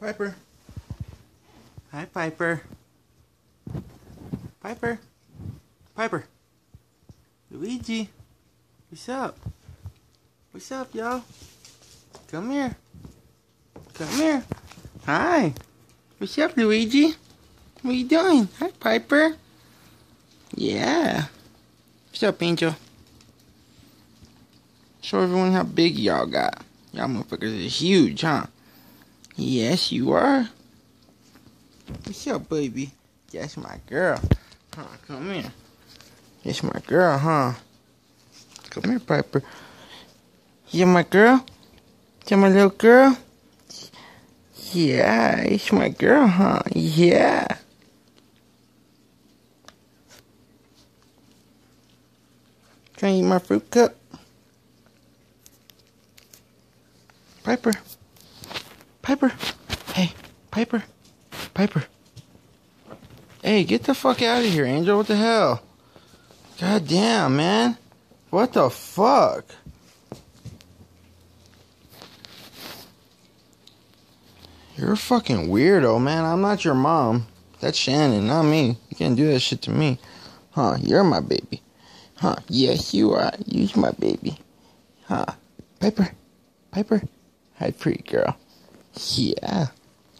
Piper. Hi, Piper. Piper. Piper. Luigi. What's up? What's up, y'all? Come here. Come here. Hi. What's up, Luigi? What are you doing? Hi, Piper. Yeah. What's up, Angel? Show everyone how big y'all got. Y'all motherfuckers is huge, huh? Yes, you are. What's up, baby? That's my girl. Huh, come here. That's my girl, huh? Come here, Piper. You my girl? You my little girl? Yeah, it's my girl, huh? Yeah. Trying to eat my fruit cup? Piper. Piper. Hey, Piper. Piper. Hey, get the fuck out of here, Angel. What the hell? God damn, man. What the fuck? You're a fucking weirdo, man. I'm not your mom. That's Shannon, not me. You can't do that shit to me. Huh, you're my baby. Huh, yes, you are. You're my baby. Huh. Piper. Piper. Hi, pretty girl. Yeah.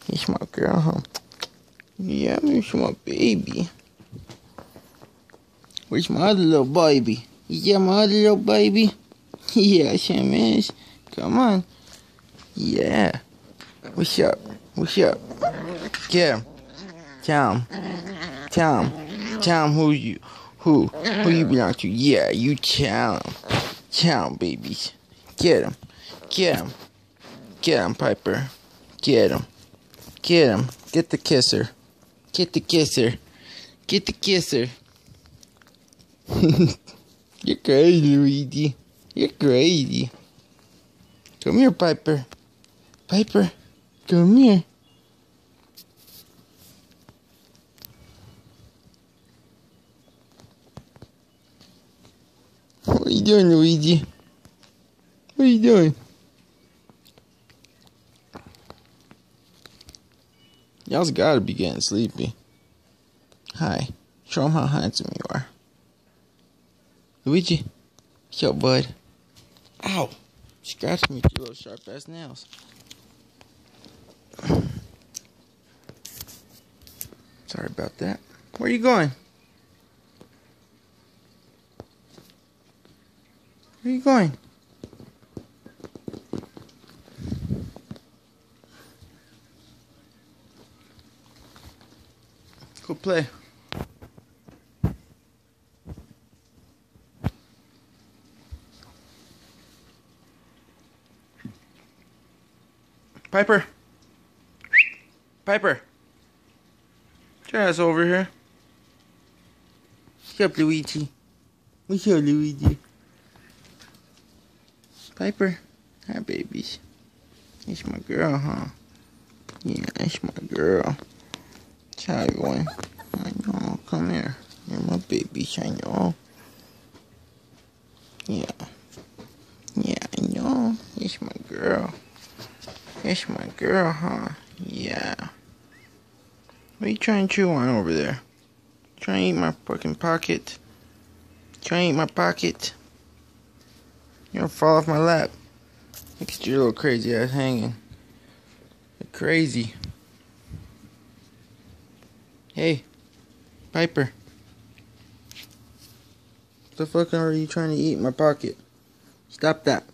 He's my girl, huh? Yeah, he's my baby. Where's my other little baby? Yeah, my other little baby? Yeah, Sam is. Come on. Yeah. What's up? What's up? Tell him. Tell him. Who you, who, who you belong to. Yeah, you. Tell him, babies. Get him. Get him. Get him, Piper. Get him. Get him. Get the kisser. Get the kisser. Get the kisser. You're crazy, Luigi. You're crazy. Come here, Piper. Piper, come here. What are you doing, Luigi? What are you doing? Y'all's gotta be getting sleepy. Hi. show 'em how handsome you are. Luigi. What's up, bud? Ow! Scratch me with your little sharp ass nails. Sorry about that. Where are you going? Where are you going? Go play. Piper. Piper. Ass over here. What's up, Luigi? What's up, Luigi? Piper. Hi, babies. It's my girl, huh? Yeah, it's my girl. You going? I know. Come here. You're my baby, I know. Yeah. Yeah, I know. It's my girl. It's my girl, huh? Yeah. What are you trying to chew on over there? Trying to eat my fucking pocket? Trying to eat my pocket? You're gonna fall off my lap. Look at your little crazy ass hanging. You're crazy. Hey, Piper. What the fuck are you trying to eat in my pocket? Stop that.